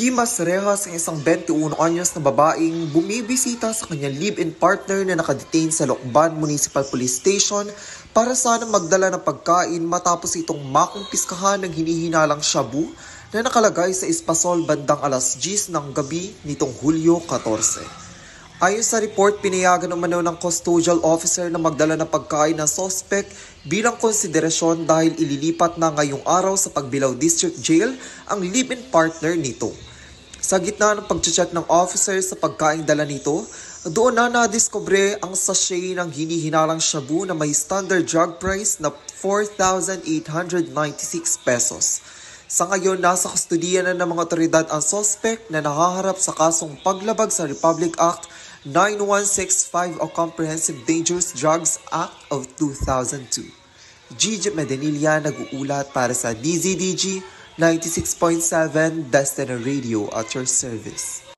Himas rehas ang isang 21 anyos na babaeng bumibisita sa kanyang live-in partner na nakadetain sa Lokban Municipal Police Station para sana magdala ng pagkain matapos itong makumpiskahan ng hinihinalang shabu na nakalagay sa espasol bandang alas 10 ng gabi nitong Hulyo 14. Ayon sa report, pinayagan naman ng custodial officer na magdala ng pagkain ng suspect bilang konsiderasyon dahil ililipat na ngayong araw sa Pagbilao District Jail ang live-in partner nito. Sa gitna ng pag-check ng officer sa pagkain dala nito, doon na nadiskubre ang sachet ng hinihinalang shabu na may standard drug price na 4,896 pesos. Sa ngayon, nasa kustodiya na ng mga otoridad ang suspect na nahaharap sa kasong paglabag sa Republic Act 9165 o Comprehensive Dangerous Drugs Act of 2002. Gigi Medenilla nag-uulat para sa DZDG 96.7 Destiny Radio at your service.